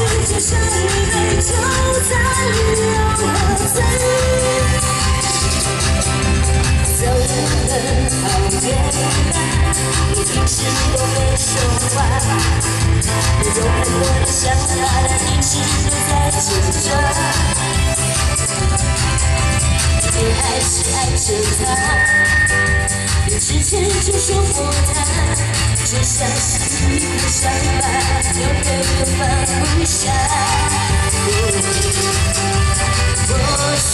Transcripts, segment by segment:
就残留何罪？走了好远吧，你平时都没说话，有很多的想法，但一直都在挣扎。你还是爱着他，你之前就说过他。就像是一个伤疤，永远都放不下。或许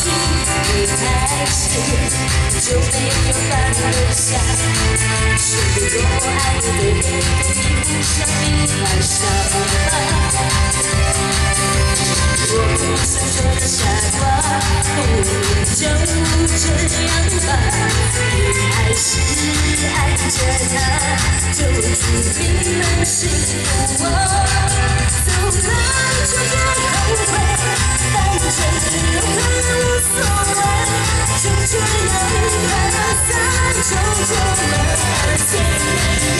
一开始就没有放得下，是多爱你的人比不上你还傻。我不想做个傻瓜，不如就这样吧。你还是爱着他。就注定能幸福。我走了就别后悔，反正有他无所谓。就这样快乐散，就这么随缘。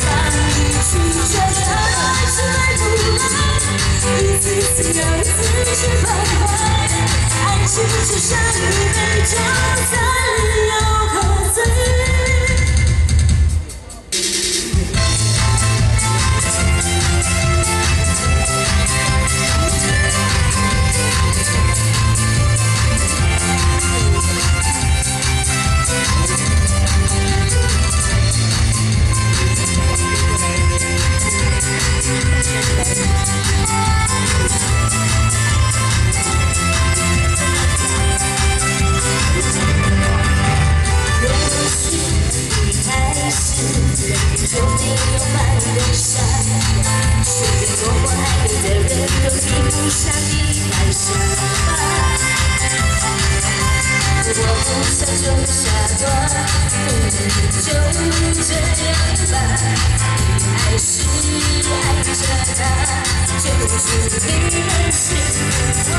当你拒绝爱是来不来，一次次又一次徘徊，爱情就像一杯酒，的傻真的做过爱的人都不你想我不想装傻不就这样吧遗是爱着她就祝你们幸福吧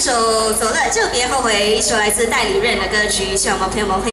首《走了就别后悔》一首来自代理人的歌曲，希望我们朋友们会。